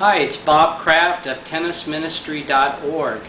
Hi, it's Bob Kraft of tennisministry.org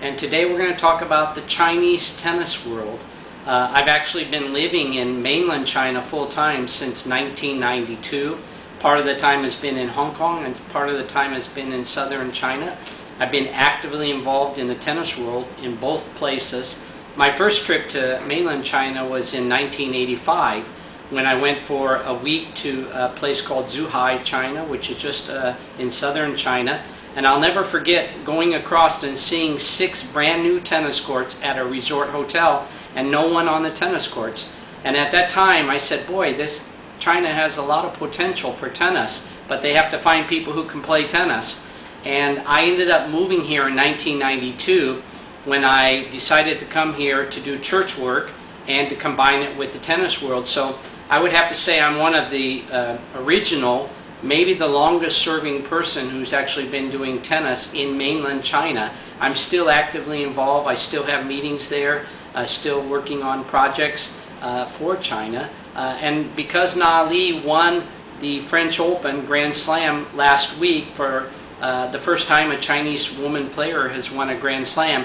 and today we're going to talk about the Chinese tennis world. Uh, I've actually been living in mainland China full time since 1992. Part of the time has been in Hong Kong and part of the time has been in southern China. I've been actively involved in the tennis world in both places. My first trip to mainland China was in 1985 when I went for a week to a place called Zhuhai, China, which is just uh, in southern China. And I'll never forget going across and seeing six brand new tennis courts at a resort hotel and no one on the tennis courts. And at that time I said, boy, this China has a lot of potential for tennis, but they have to find people who can play tennis. And I ended up moving here in 1992 when I decided to come here to do church work and to combine it with the tennis world. So I would have to say I'm one of the uh, original, maybe the longest serving person who's actually been doing tennis in mainland China. I'm still actively involved. I still have meetings there, uh, still working on projects uh, for China. Uh, and because Na Li won the French Open Grand Slam last week for uh, the first time a Chinese woman player has won a Grand Slam,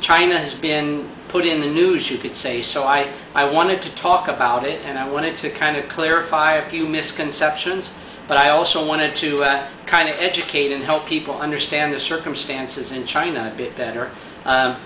China has been put in the news, you could say. So I, I wanted to talk about it and I wanted to kind of clarify a few misconceptions, but I also wanted to uh, kind of educate and help people understand the circumstances in China a bit better. Um,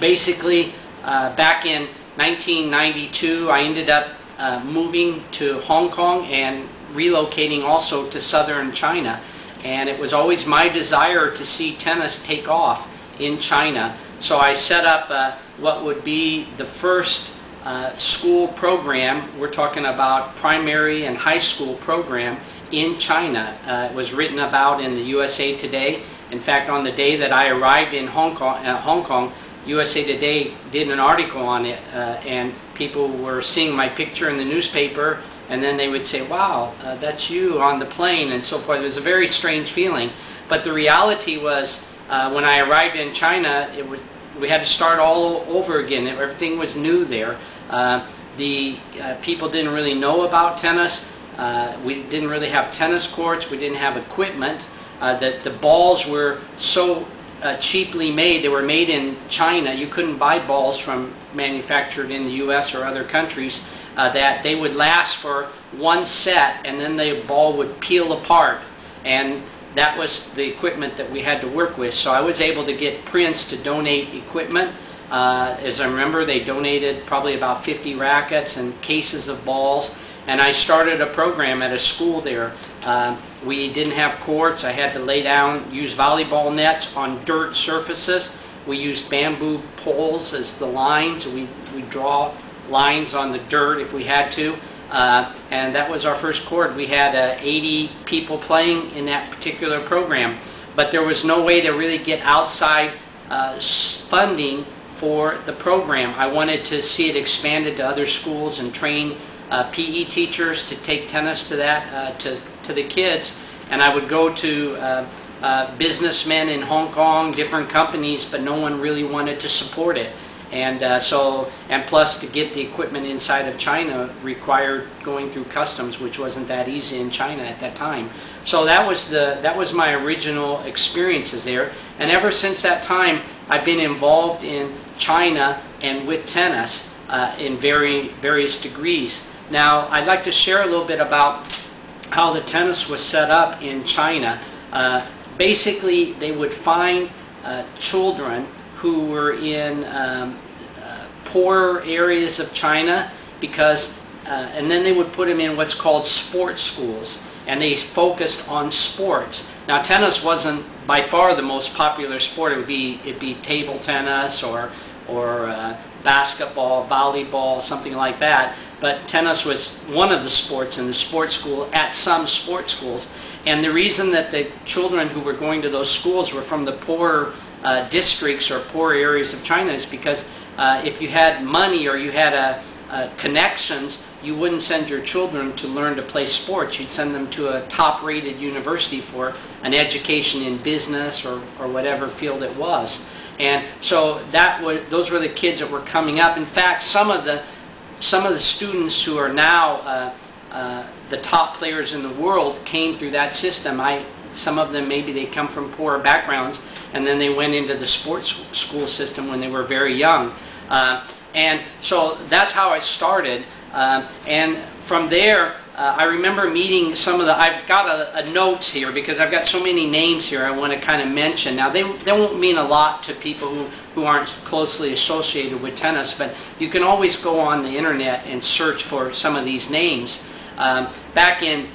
basically, uh, back in 1992, I ended up uh, moving to Hong Kong and relocating also to southern China. And it was always my desire to see tennis take off in China. So I set up uh, what would be the first uh, school program, we're talking about primary and high school program in China. Uh, it was written about in the USA Today. In fact, on the day that I arrived in Hong Kong, uh, Hong Kong USA Today did an article on it uh, and people were seeing my picture in the newspaper and then they would say, wow, uh, that's you on the plane and so forth. It was a very strange feeling. But the reality was uh, when I arrived in China, it was we had to start all over again. Everything was new there. Uh, the uh, people didn't really know about tennis. Uh, we didn't really have tennis courts. We didn't have equipment. Uh, the, the balls were so uh, cheaply made. They were made in China. You couldn't buy balls from manufactured in the U.S. or other countries that they would last for one set and then the ball would peel apart. And that was the equipment that we had to work with. So I was able to get Prince to donate equipment. Uh, as I remember, they donated probably about 50 rackets and cases of balls. And I started a program at a school there. Uh, we didn't have courts. I had to lay down, use volleyball nets on dirt surfaces. We used bamboo poles as the lines. We, we draw lines on the dirt if we had to. Uh, and that was our first court. We had uh, 80 people playing in that particular program, but there was no way to really get outside uh, funding for the program. I wanted to see it expanded to other schools and train uh, PE teachers to take tennis to that uh, to to the kids, and I would go to businessmen in Hong Kong, different companies, but no one really wanted to support it. And uh, so, and plus to get the equipment inside of China required going through customs, which wasn't that easy in China at that time. So that was the that was my original experiences there. And ever since that time, I've been involved in China and with tennis uh, in very various degrees. Now, I'd like to share a little bit about how the tennis was set up in China. Uh, basically, they would find uh, children who were in um, uh, poor areas of China because, uh, and then they would put them in what's called sports schools, and they focused on sports. Now, tennis wasn't by far the most popular sport. It would be it'd be table tennis or or uh, basketball, volleyball, something like that. But tennis was one of the sports in the sports school at some sports schools. And the reason that the children who were going to those schools were from the poorer uh, districts or poor areas of China is because uh, if you had money or you had a, a connections, you wouldn't send your children to learn to play sports. You'd send them to a top-rated university for an education in business or, or whatever field it was. And so that was, those were the kids that were coming up. In fact, some of the some of the students who are now uh, uh, the top players in the world came through that system. I some of them maybe they come from poorer backgrounds, and then they went into the sports school system when they were very young. Uh, and so that's how I started. Uh, and from there, uh, I remember meeting some of the, I've got a, a, notes here because I've got so many names here I want to kind of mention. Now they, they won't mean a lot to people who, who aren't closely associated with tennis, but you can always go on the internet and search for some of these names. Um, back in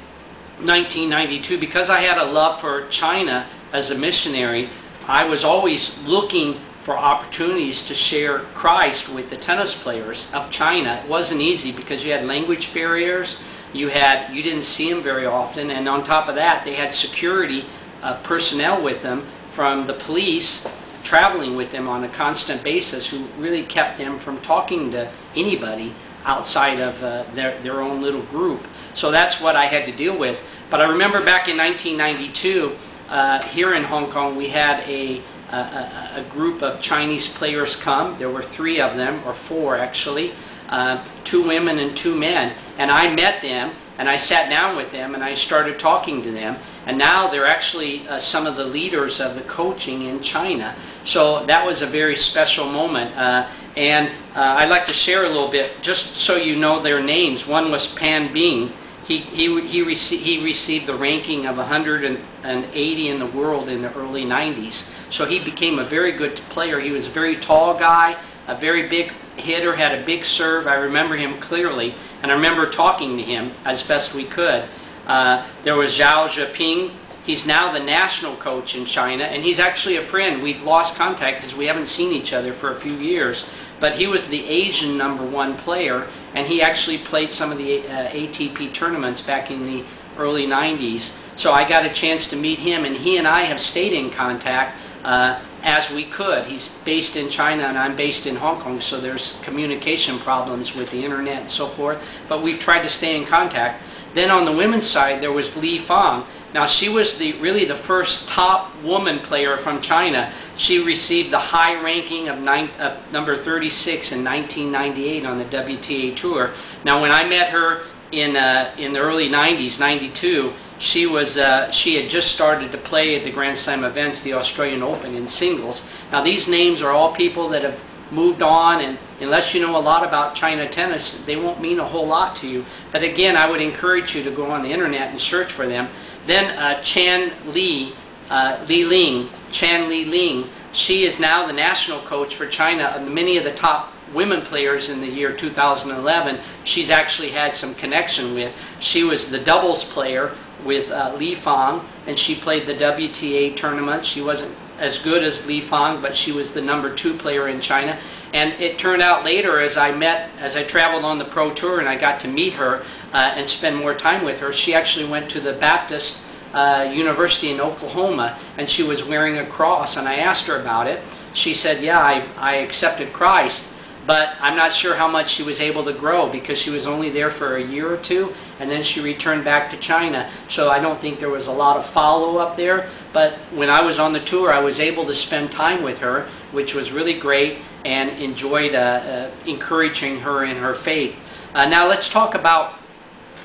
1992, because I had a love for China as a missionary, I was always looking for opportunities to share Christ with the tennis players of China. It wasn't easy because you had language barriers, you had you didn't see them very often, and on top of that, they had security uh, personnel with them from the police traveling with them on a constant basis who really kept them from talking to anybody outside of uh, their, their own little group. So that's what I had to deal with. But I remember back in 1992, uh, here in Hong Kong, we had a a, a, group of Chinese players come. There were three of them, or four actually, uh, two women and two men. And I met them, and I sat down with them, and I started talking to them. And now they're actually uh, some of the leaders of the coaching in China. So that was a very special moment. Uh, and uh, I'd like to share a little bit, just so you know their names. One was Pan Bing. He, he, he, he received the ranking of 180 in the world in the early 90s. So he became a very good player. He was a very tall guy, a very big hitter, had a big serve. I remember him clearly, and I remember talking to him as best we could. Uh, there was Zhao Zhiping. He's now the national coach in China, and he's actually a friend. We've lost contact because we haven't seen each other for a few years. But he was the Asian number one player, and he actually played some of the uh, ATP tournaments back in the early 90s. So I got a chance to meet him, and he and I have stayed in contact uh, as we could. He's based in China, and I'm based in Hong Kong, so there's communication problems with the internet and so forth. But we've tried to stay in contact. Then on the women's side, there was Li Fang. Now she was the really the first top woman player from China. She received the high ranking of nine, number 36 in 1998 on the WTA Tour. Now when I met her in uh, in the early 90s, 92, she was uh, she had just started to play at the Grand Slam events, the Australian Open in singles. Now these names are all people that have moved on and unless you know a lot about China tennis, they won't mean a whole lot to you. But again, I would encourage you to go on the internet and search for them. Then uh, Chan Li, uh, Li Ling, Chan Li Ling, she is now the national coach for China. Many of the top women players in the year 2011, she's actually had some connection with. She was the doubles player with uh, Li Fang, and she played the WTA tournament. She wasn't as good as Li Fang, but she was the number two player in China. And it turned out later, as I met, as I traveled on the pro tour and I got to meet her uh, and spend more time with her, she actually went to the Baptist uh, University in Oklahoma, and she was wearing a cross. And I asked her about it. She said, "Yeah, I, I accepted Christ." but I'm not sure how much she was able to grow because she was only there for a year or two and then she returned back to China. So I don't think there was a lot of follow-up there. But when I was on the tour, I was able to spend time with her, which was really great and enjoyed uh, encouraging her in her faith. Uh, now let's talk about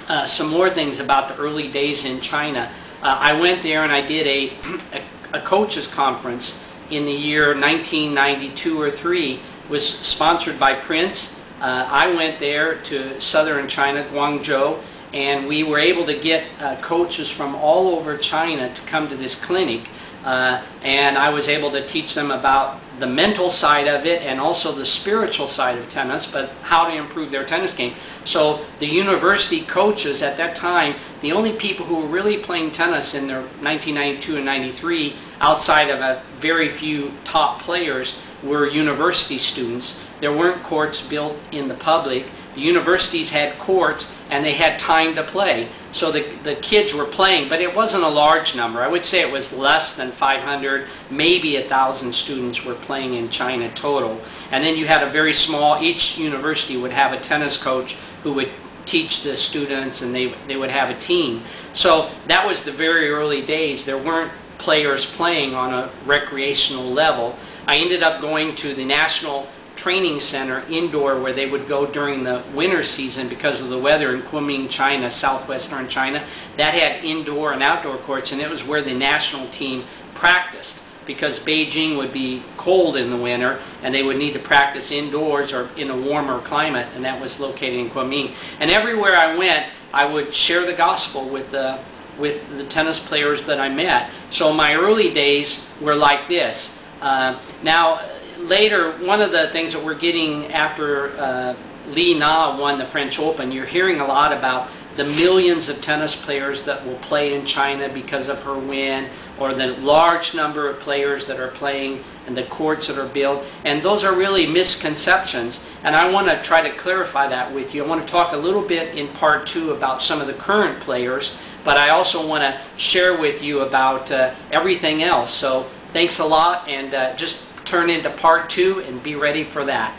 uh, some more things about the early days in China. I went there and I did a, a, a coaches conference in the year 1992 or 3 was sponsored by Prince. Uh, I went there to southern China, Guangzhou, and we were able to get uh, coaches from all over China to come to this clinic. Uh, and I was able to teach them about the mental side of it and also the spiritual side of tennis, but how to improve their tennis game. So the university coaches at that time, the only people who were really playing tennis in their 1992 and 93, outside of a very few top players, were university students. There weren't courts built in the public. The universities had courts and they had time to play. So the, the kids were playing, but it wasn't a large number. I would say it was less than 500, maybe a 1,000 students were playing in China total. And then you had a very small, each university would have a tennis coach who would teach the students and they, they would have a team. So that was the very early days. There weren't players playing on a recreational level. I ended up going to the national training center indoor where they would go during the winter season because of the weather in Kunming, China, southwestern China. That had indoor and outdoor courts, and it was where the national team practiced because Beijing would be cold in the winter and they would need to practice indoors or in a warmer climate, and that was located in Kunming. And everywhere I went, I would share the gospel with the with the tennis players that I met. So my early days were like this. Uh, now, later, one of the things that we're getting after uh, Li Na won the French Open, you're hearing a lot about the millions of tennis players that will play in China because of her win, or the large number of players that are playing and the courts that are built. And those are really misconceptions. And I want to try to clarify that with you. I want to talk a little bit in part two about some of the current players, but I also want to share with you about uh, everything else. So thanks a lot, and uh, just turn into part two and be ready for that.